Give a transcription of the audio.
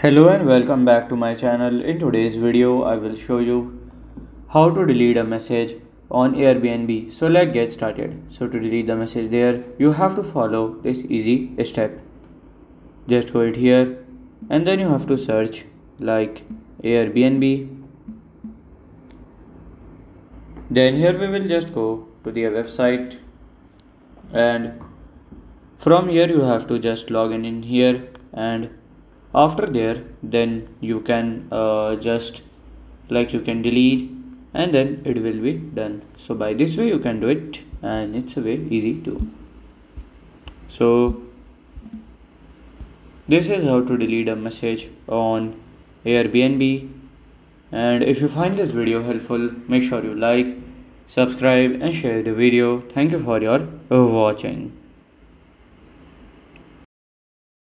Hello and welcome back to my channel. In today's video, I will show you how to delete a message on Airbnb. So let's get started. So to delete the message there, you have to follow this easy step. Just go it here and then you have to search like Airbnb. Then here we will just go to the website and from here you have to just log in in here and after there then you can uh, just like you can delete and then it will be done. So by this way you can do it and it's a way easy too so this is how to delete a message on airbnb. And if you find this video helpful make sure you like subscribe and share the video. Thank you for your watching